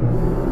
you.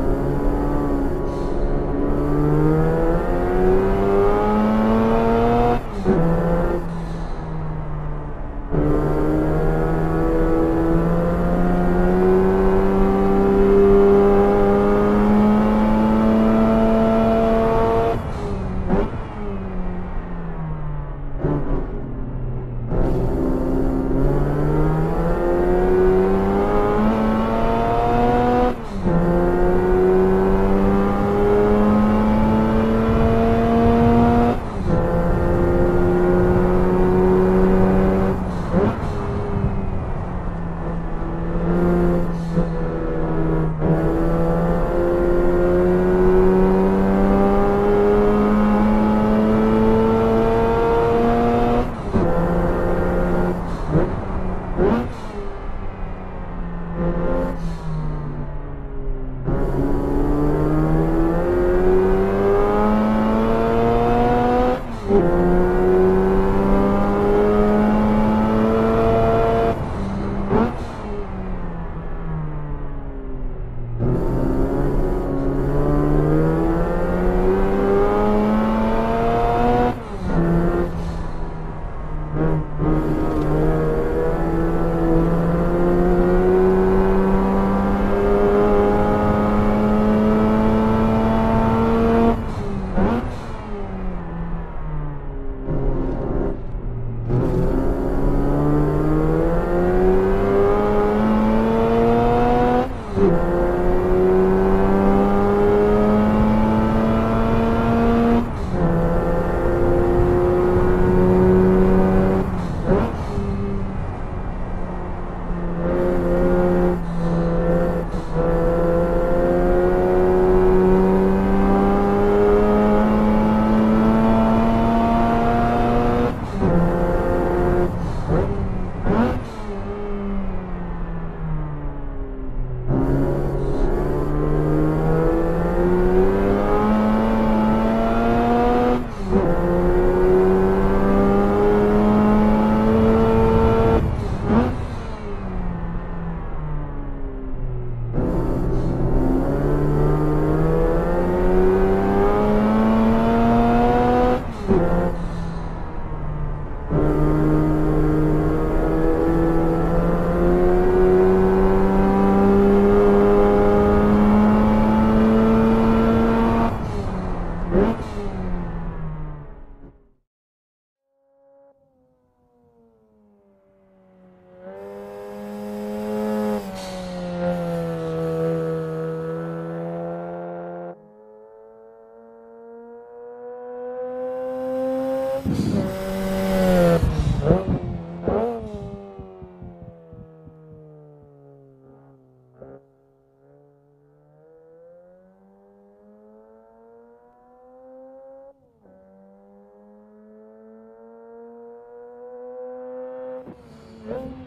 Thank